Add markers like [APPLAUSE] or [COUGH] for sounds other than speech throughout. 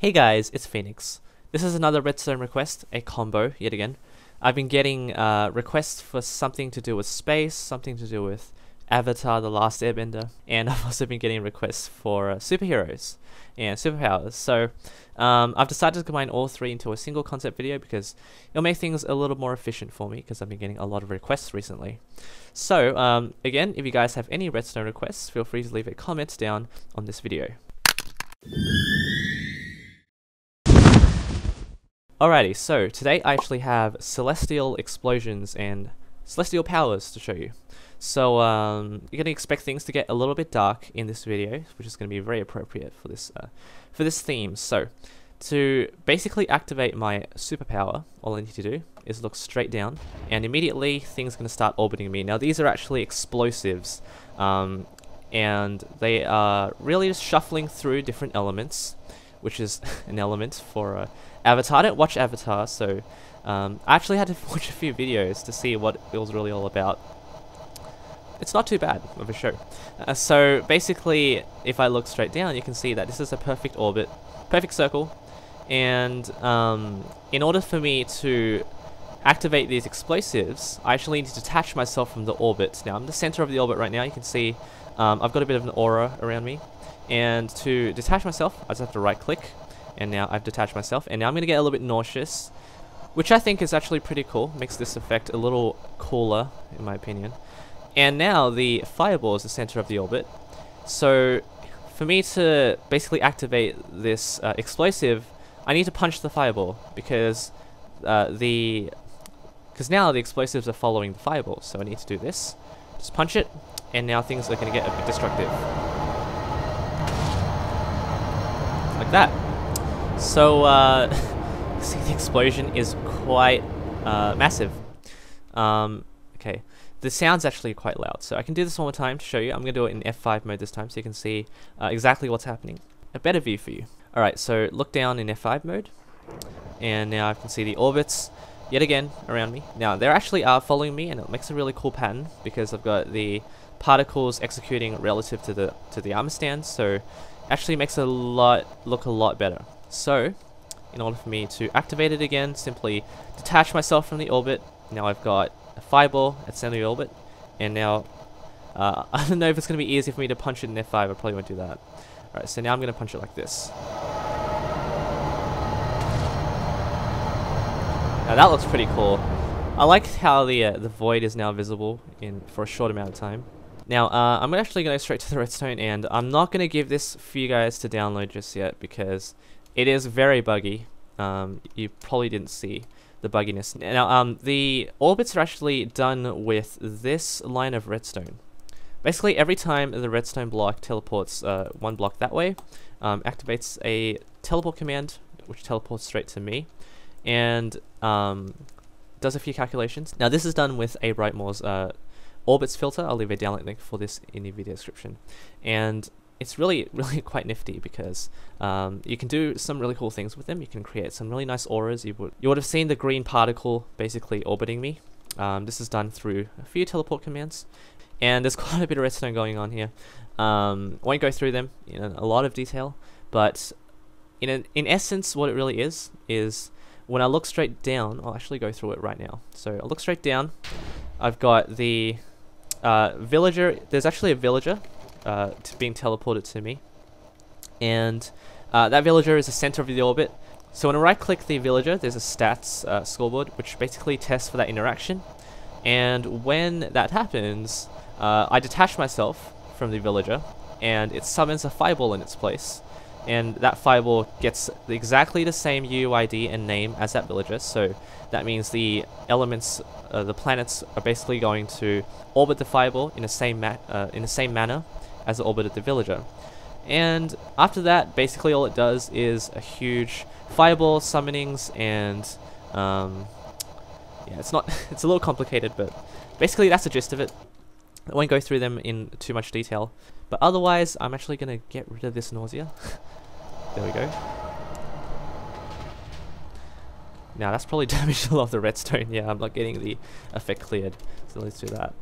Hey guys, it's Phoenix. This is another redstone request, a combo yet again. I've been getting uh, requests for something to do with space, something to do with Avatar The Last Airbender, and [LAUGHS] I've also been getting requests for uh, superheroes and superpowers. So um, I've decided to combine all three into a single concept video because it'll make things a little more efficient for me because I've been getting a lot of requests recently. So um, again, if you guys have any redstone requests, feel free to leave a comment down on this video. Alrighty, so today I actually have celestial explosions and celestial powers to show you. So um, you're gonna expect things to get a little bit dark in this video, which is gonna be very appropriate for this uh, for this theme. So to basically activate my superpower, all I need to do is look straight down, and immediately things are gonna start orbiting me. Now these are actually explosives, um, and they are really just shuffling through different elements, which is [LAUGHS] an element for. Uh, Avatar. I don't watch Avatar, so um, I actually had to [LAUGHS] watch a few videos to see what it was really all about. It's not too bad of a show. Uh, so basically, if I look straight down, you can see that this is a perfect orbit, perfect circle, and um, in order for me to activate these explosives, I actually need to detach myself from the orbit. Now, I'm the center of the orbit right now. You can see um, I've got a bit of an aura around me. And to detach myself, I just have to right click and now I've detached myself, and now I'm going to get a little bit nauseous, which I think is actually pretty cool, makes this effect a little cooler, in my opinion. And now the fireball is the center of the orbit, so for me to basically activate this uh, explosive, I need to punch the fireball, because uh, the... Because now the explosives are following the fireball, so I need to do this. Just punch it, and now things are going to get a bit destructive. Like that. So, uh, [LAUGHS] see the explosion is quite uh, massive. Um, okay, the sound's actually quite loud, so I can do this one more time to show you. I'm going to do it in F5 mode this time so you can see uh, exactly what's happening. A better view for you. Alright, so look down in F5 mode, and now I can see the orbits yet again around me. Now, they actually are following me, and it makes a really cool pattern because I've got the particles executing relative to the to the armor stand, so actually makes a lot look a lot better. So, in order for me to activate it again, simply detach myself from the orbit. Now I've got a fireball at center orbit, and now uh, [LAUGHS] I don't know if it's going to be easy for me to punch it in F5, I probably won't do that. Alright, so now I'm going to punch it like this. Now that looks pretty cool. I like how the uh, the void is now visible in for a short amount of time. Now, uh, I'm actually going to go straight to the redstone, and I'm not going to give this for you guys to download just yet, because it is very buggy. Um, you probably didn't see the bugginess. Now, um, the orbits are actually done with this line of redstone. Basically, every time the redstone block teleports uh, one block that way, um, activates a teleport command, which teleports straight to me, and um, does a few calculations. Now, this is done with a Brightmoore's uh, orbits filter. I'll leave a download link for this in the video description. And it's really, [LAUGHS] really quite nifty because um, you can do some really cool things with them. You can create some really nice auras. You would, you would have seen the green particle basically orbiting me. Um, this is done through a few teleport commands. And there's [LAUGHS] quite a bit of redstone going on here. Um, won't go through them in a lot of detail, but in, an, in essence, what it really is, is when I look straight down, I'll actually go through it right now. So I'll look straight down. I've got the uh, villager. There's actually a villager uh, being teleported to me. And uh, that villager is the center of the orbit. So when I right click the villager, there's a stats uh, scoreboard, which basically tests for that interaction. And when that happens, uh, I detach myself from the villager, and it summons a fireball in its place. And that fireball gets exactly the same UID and name as that villager, so that means the elements, uh, the planets are basically going to orbit the fireball in the same uh, in the same manner as it orbited the villager. And after that, basically all it does is a huge fireball summonings and um, yeah, it's not [LAUGHS] it's a little complicated, but basically that's the gist of it. I won't go through them in too much detail, but otherwise I'm actually gonna get rid of this nausea. [LAUGHS] there we go. Now that's probably [LAUGHS] damaged a lot of the redstone. Yeah, I'm not getting the effect cleared, so let's do that.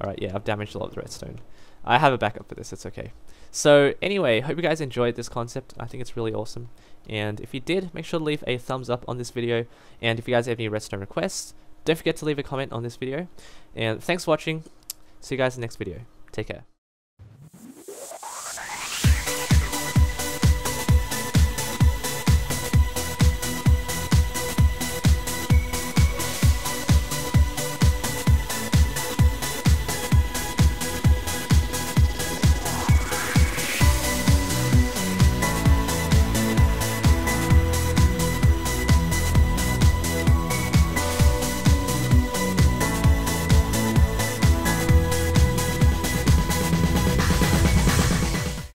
Alright, yeah, I've damaged a lot of the redstone. I have a backup for this. It's okay. So anyway, hope you guys enjoyed this concept. I think it's really awesome. And if you did, make sure to leave a thumbs up on this video. And if you guys have any redstone requests, don't forget to leave a comment on this video. And thanks for watching. See you guys in the next video. Take care.